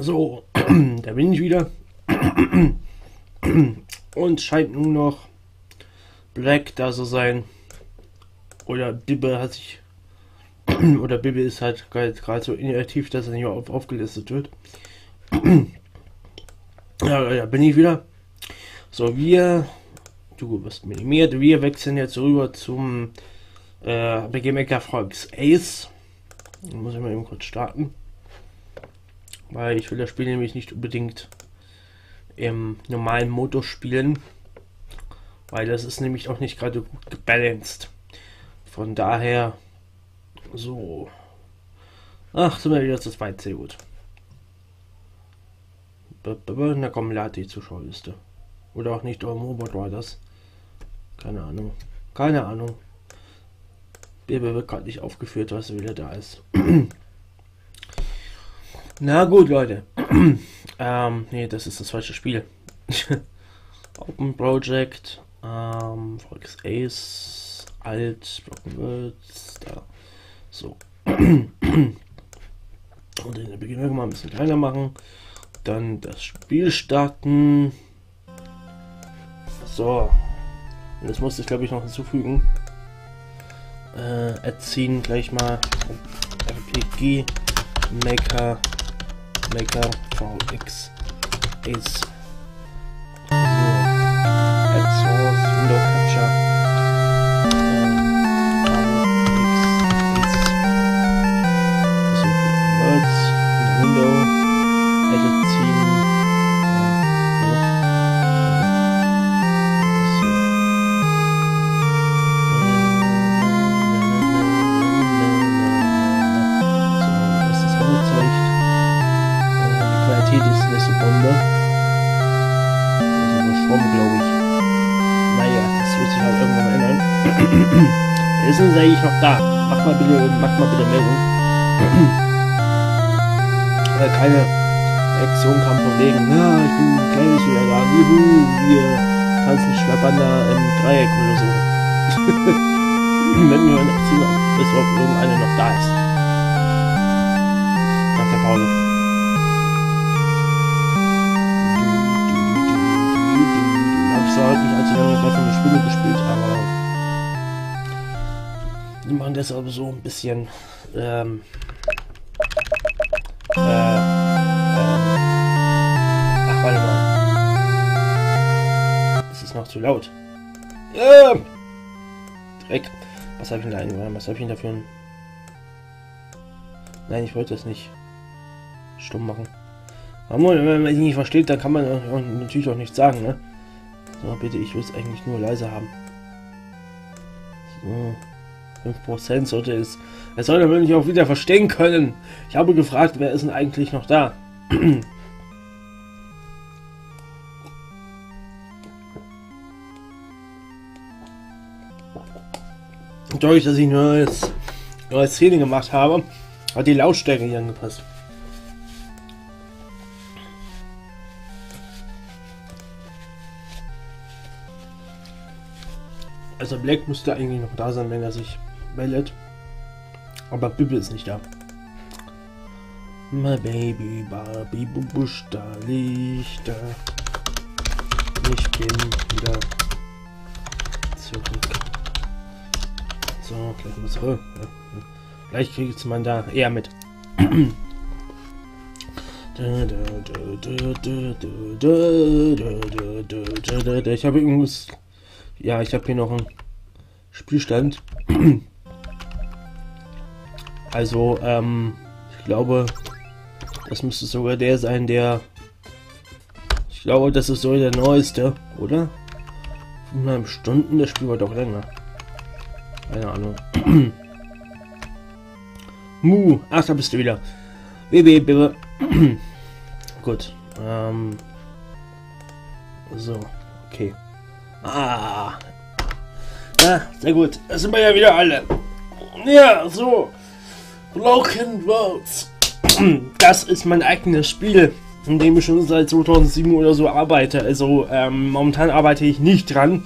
So, da bin ich wieder. Und scheint nur noch Black da so sein. Oder Bibbe hat sich. Oder Bibbe ist halt gerade so inaktiv, dass er nicht auf, aufgelistet wird. ja, da bin ich wieder. So, wir. Du wirst minimiert. Wir wechseln jetzt rüber zum äh, BG Maker Frogs Ace. Muss ich mal eben kurz starten. Weil ich will das Spiel nämlich nicht unbedingt im normalen Modus spielen. Weil das ist nämlich auch nicht gerade gut gebalanced. Von daher so. Ach, sind wir wieder zu zweit, sehr gut. Na komm, lad die Zuschauerliste. Oder auch nicht, eurem Robot war das. Keine Ahnung. Keine Ahnung. Bebe wird gerade nicht aufgeführt, was wieder da ist. Na gut, Leute. ähm, nee, das ist das falsche Spiel. Open Project, ähm, Volks Ace, Alt, Broken Words, da. So. Und in der Beginnung mal ein bisschen kleiner machen. Dann das Spiel starten. So. Das musste ich glaube ich noch hinzufügen. Äh, erziehen gleich mal RPG Maker Maker VX ist Ist es eigentlich noch da? Mach mal bitte, mach mal bitte Meldung. Weil keine Reaktion kam von wegen, ja, ich bin ein kleines wieder da, juhu, wir tanzen Schwabander im Dreieck oder so. Wenn wir sehen, ob es überhaupt noch da ist. Nach der Pause. Zwar heute nicht allzu lange davon eine Spiele gespielt, aber die machen aber so ein bisschen. Ähm, äh, äh, ach, warte mal. Das ist noch zu laut. Ja! Dreck. Was habe ich denn da? Was habe ich denn dafür? Nein, ich wollte das nicht stumm machen. Aber wenn man es nicht versteht, dann kann man natürlich auch nichts sagen, ne? So, bitte, ich will es eigentlich nur leise haben. So. 5% sollte es. Er soll damit mich auch wieder verstehen können. Ich habe gefragt, wer ist denn eigentlich noch da? Dadurch, dass ich neues, neues Training gemacht habe, hat die Lautstärke hier angepasst. Also Black müsste eigentlich noch da sein, wenn er sich meldet. Aber Bibi ist nicht da. My baby Barbie Bubusch, da Lichter. Ich bin wieder zurück. So, gleich mal zurück. Ja. Gleich kriegt man da eher mit. Ich habe irgendwas. Ja, ich habe hier noch ein Spielstand. Also, ähm, ich glaube, das müsste sogar der sein, der... Ich glaube, das ist so der neueste, oder? 5,5 Stunden, das Spiel war doch länger. Keine Ahnung. Mu, ach, da bist du wieder. Baby, Baby. Gut. Ähm. So, okay. Ah. Ja, sehr gut. Da sind wir ja wieder alle. Ja, so. Broken Roads. Das ist mein eigenes Spiel, in dem ich schon seit 2007 oder so arbeite. Also ähm, momentan arbeite ich nicht dran,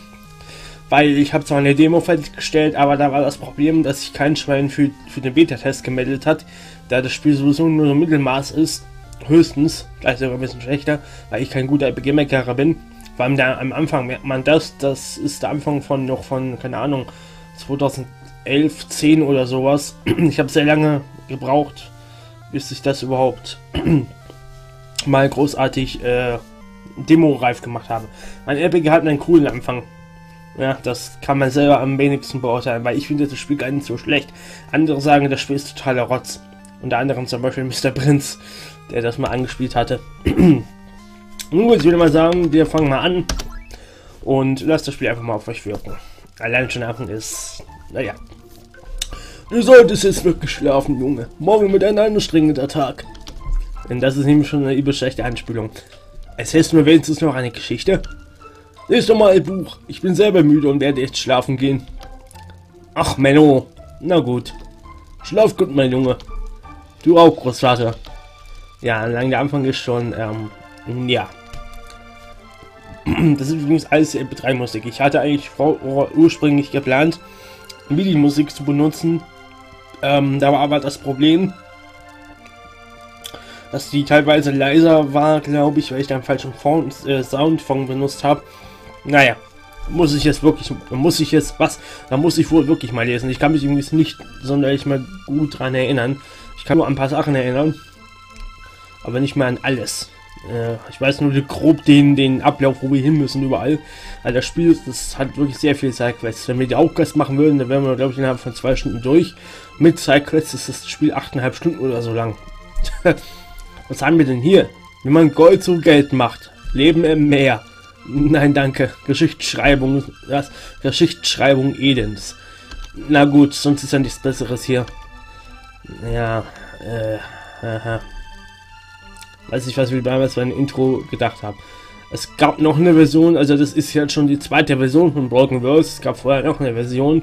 weil ich habe zwar eine Demo fertiggestellt, aber da war das Problem, dass sich kein Schwein für, für den Beta-Test gemeldet hat, da das Spiel sowieso nur so Mittelmaß ist Höchstens, vielleicht sogar ein bisschen schlechter, weil ich kein guter RPG-Maker bin. Allem da am Anfang merkt man das, das ist der Anfang von noch von, keine Ahnung, 2011, 10 oder sowas. Ich habe sehr lange gebraucht, bis ich das überhaupt mal großartig äh, Demo-reif gemacht habe. Mein RPG hat einen coolen Anfang. Ja, das kann man selber am wenigsten beurteilen, weil ich finde das Spiel gar nicht so schlecht. Andere sagen, das Spiel ist totaler Rotz. Unter anderem zum Beispiel Mr. Prinz, der das mal angespielt hatte. Nun ich würde mal sagen, wir fangen mal an und lasst das Spiel einfach mal auf euch wirken. Allein schon Anfang ist, naja. Du solltest jetzt wirklich schlafen, Junge. Morgen wird ein anstrengender Tag. Denn das ist nämlich schon eine übel schlechte Anspielung. Erzählst du mir wenigstens noch eine Geschichte? Lies doch mal ein Buch. Ich bin selber müde und werde jetzt schlafen gehen. Ach, Menno. Na gut. Schlaf gut, mein Junge. Du auch, Großvater. Ja, lang der Anfang ist schon, ähm, ja. Das ist übrigens alles MP3-Musik. Ich hatte eigentlich ursprünglich geplant, MIDI-Musik zu benutzen. Ähm, da war aber das Problem, dass die teilweise leiser war, glaube ich, weil ich da einen falschen Font, äh, Soundfong benutzt habe. Naja, muss ich jetzt wirklich, muss ich jetzt, was, da muss ich wohl wirklich mal lesen. Ich kann mich irgendwie nicht sonderlich mal gut dran erinnern. Ich kann nur an ein paar Sachen erinnern, aber nicht mehr an alles. Äh, ich weiß nur grob den, den Ablauf, wo wir hin müssen, überall. Also das Spiel, das hat wirklich sehr viel Sidequests. Wenn wir die Hauptquest machen würden, dann wären wir, glaube ich, innerhalb von zwei Stunden durch. Mit Sidequests ist das Spiel 8,5 Stunden oder so lang. Was haben wir denn hier? Wie man Gold zu Geld macht. Leben im Meer. Nein, danke. Geschichtsschreibung. Das Geschichtsschreibung Edens. Na gut, sonst ist ja nichts Besseres hier. Ja, äh, aha. Weiß ich, was wir damals beim Intro gedacht haben. Es gab noch eine Version, also das ist jetzt schon die zweite Version von Broken Verse. Es gab vorher noch eine Version.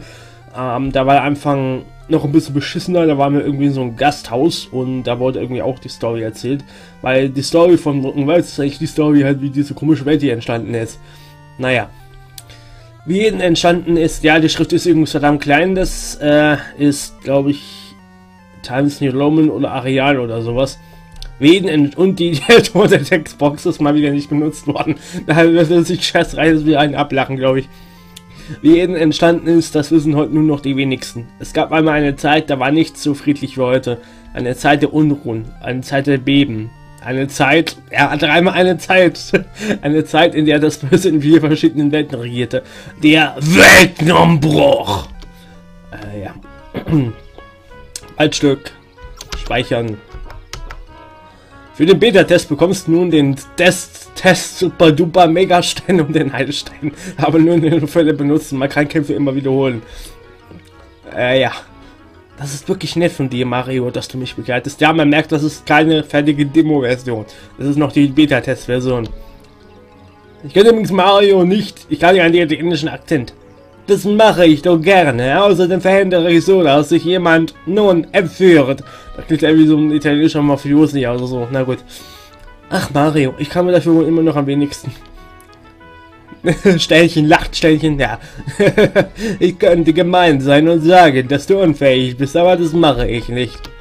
Ähm, da war der Anfang noch ein bisschen beschissener. Da waren wir irgendwie in so einem Gasthaus und da wurde irgendwie auch die Story erzählt. Weil die Story von Brückenwald ist eigentlich die Story halt, wie diese komische Welt hier entstanden ist. Naja. Wie jeden entstanden ist, ja, die Schrift ist übrigens verdammt klein. Das äh, ist, glaube ich, Times New Roman oder Areal oder sowas. Weden und die tote Textbox ist mal wieder nicht benutzt worden. Da wird sich Scheiß rein wie ein Ablachen, glaube ich. Wie eben entstanden ist, das wissen heute nur noch die wenigsten. Es gab einmal eine Zeit, da war nichts so friedlich wie heute. Eine Zeit der Unruhen, eine Zeit der Beben. Eine Zeit, hat einmal eine Zeit. Eine Zeit, in der das Böse in vier verschiedenen Welten regierte. Der Weltenumbruch. Äh, ja. Altstück. Speichern. Für den Beta-Test bekommst du nun den Test, Test Super Duper Mega Stein und den Heilstein. Aber nur in den Fällen benutzen. Man kann Kämpfe immer wiederholen. Äh, ja. Das ist wirklich nett von dir, Mario, dass du mich begleitest. Ja, man merkt, das ist keine fertige Demo-Version. Das ist noch die Beta-Test-Version. Ich kenne übrigens Mario nicht. Ich kann ja einen italienischen Akzent. Das mache ich doch gerne. Außerdem verhindere ich so, dass sich jemand nun entführt. Das klingt ja wie so ein italienischer Mafiosi oder so. Na gut. Ach, Mario, ich kann mir dafür wohl immer noch am wenigsten. Stellchen, lacht Stellchen, ja. ich könnte gemein sein und sagen, dass du unfähig bist, aber das mache ich nicht.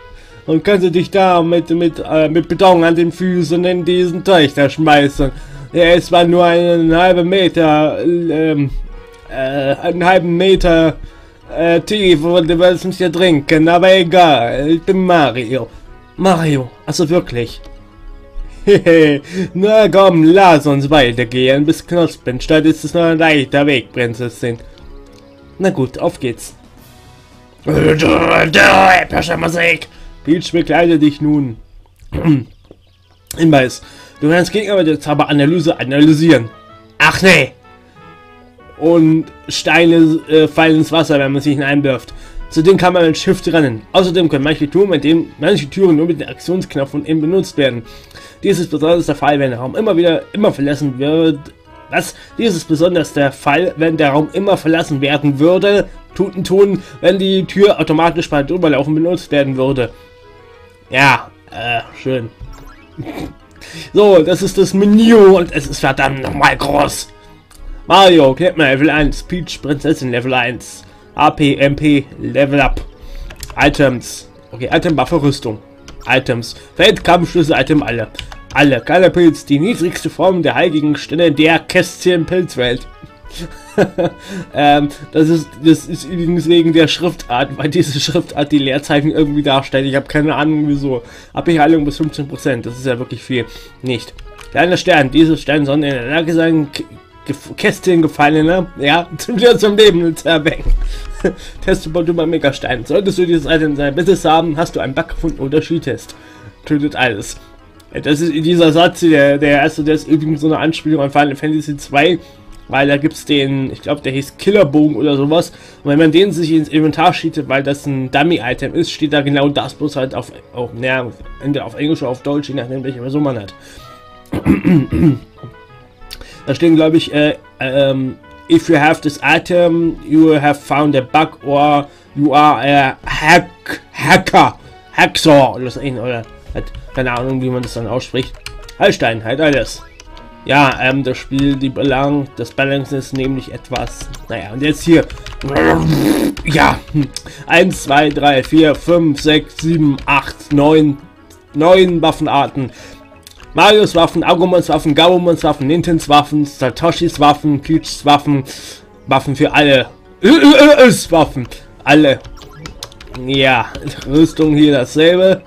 Und könnte dich da mit, mit, äh, mit Beton an den Füßen in diesen Teich da schmeißen. Er ist zwar nur einen halben Meter ähm, äh, einen halben Meter äh, tief und du wirst mich ja trinken, aber egal, ich bin Mario. Mario, also wirklich. Na komm, lass uns weitergehen bis Knospenstadt ist es noch ein leichter Weg, Prinzessin. Na gut, auf geht's. Epische Musik! Peach, bekleide dich nun. Hinweis. Du kannst Gegner mit der Zauberanalyse analysieren. Ach nee! Und Steine äh, fallen ins Wasser, wenn man sich hineinwirft. Zudem kann man mit Shift rennen. Außerdem können manche Türen, mit dem manche Türen nur mit den Aktionsknopf eben benutzt werden. Dies ist besonders der Fall, wenn der Raum immer wieder immer verlassen wird. Was? Dies ist besonders der Fall, wenn der Raum immer verlassen werden würde. Tuten tun, wenn die Tür automatisch bei drüberlaufen benutzt werden würde. Ja, äh, schön. so, das ist das Menü und es ist verdammt nochmal groß. Mario, Knippner Level 1, Peach Prinzessin Level 1, AP, MP, Level Up, Items, okay, Item Waffe Rüstung, Items. Weltkampfschlüssel-Item alle. Alle. Geiler Pilz, die niedrigste Form der heiligen Stelle der Kästchen-Pilzwelt. ähm, das, ist, das ist übrigens wegen der Schriftart, weil diese Schriftart die Leerzeichen irgendwie darstellt. Ich habe keine Ahnung wieso. Abheilung bis 15%, das ist ja wirklich viel. Nicht. Kleiner Stern, diese Stern sollen in der Lage sein, Kästchen gefallene, ja, wieder zum Leben zu erwecken. Testgebot über Megastein. Solltest du dieses Item in deinem Besitz haben, hast du einen Bug gefunden oder Skitest. Tötet alles. Das ist dieser Satz, der, der erste, der ist irgendwie so eine Anspielung an Final Fantasy 2, weil da gibt es den, ich glaube, der hieß Killerbogen oder sowas. Und wenn man den sich ins Inventar schiebt, weil das ein Dummy-Item ist, steht da genau das, bloß halt auf, auf, naja, auf Englisch oder auf Deutsch, je nachdem, welche Version man hat. Da stehen, glaube ich, äh, ähm, if you have this item, you have found a bug or you are a hack, hacker, hacksaw oder so, oder halt, keine Ahnung, wie man das dann ausspricht. Hallstein, halt alles. Ja, ähm, das Spiel, die Belang, das Balance ist nämlich etwas, naja, und jetzt hier, ja, 1, 2, 3, 4, 5, 6, 7, 8, 9, 9 Waffenarten, Marios Waffen, Agumons Waffen, Gabumons Waffen, Nintens Waffen, Satoshis Waffen, Peach's Waffen, Waffen für alle. Ist Waffen. Alle. Ja, Rüstung hier dasselbe.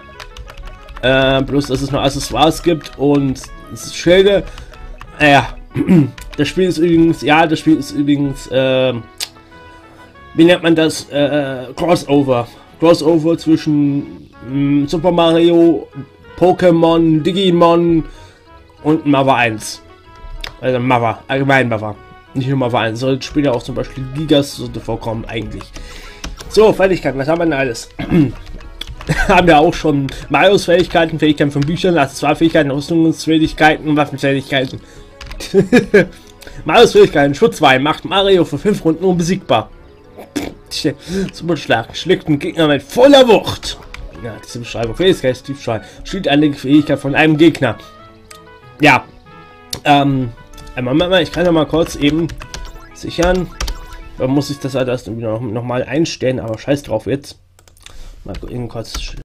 Äh, bloß, dass es noch Accessoires gibt und Schilde. Ja, das Spiel ist übrigens, ja, das Spiel ist übrigens, äh, wie nennt man das? Äh, Crossover. Crossover zwischen mh, Super Mario Pokémon, Digimon und Mother 1. Also Mother, allgemein Mother. Nicht nur Mother 1, soll später auch zum Beispiel Gigas sollte vorkommen eigentlich. So, Fertigkeiten, was haben wir denn alles? haben wir auch schon Marios Fähigkeiten, Fähigkeiten von Büchern, also zwei Fähigkeiten, Rüstungsfähigkeiten Waffenfähigkeiten. Marios Fähigkeiten, Schutz 2, macht Mario für 5 Runden unbesiegbar. Super Schlag, schlägt einen Gegner mit voller Wucht ja, diese Beschreibung. Fähigkeit, Tiefschall. Spielt eine Fähigkeit von einem Gegner. Ja. Ähm, Moment mal, ich kann ja mal kurz eben sichern. Da muss ich das halt erst noch, noch einstellen, aber scheiß drauf jetzt. Mal eben kurz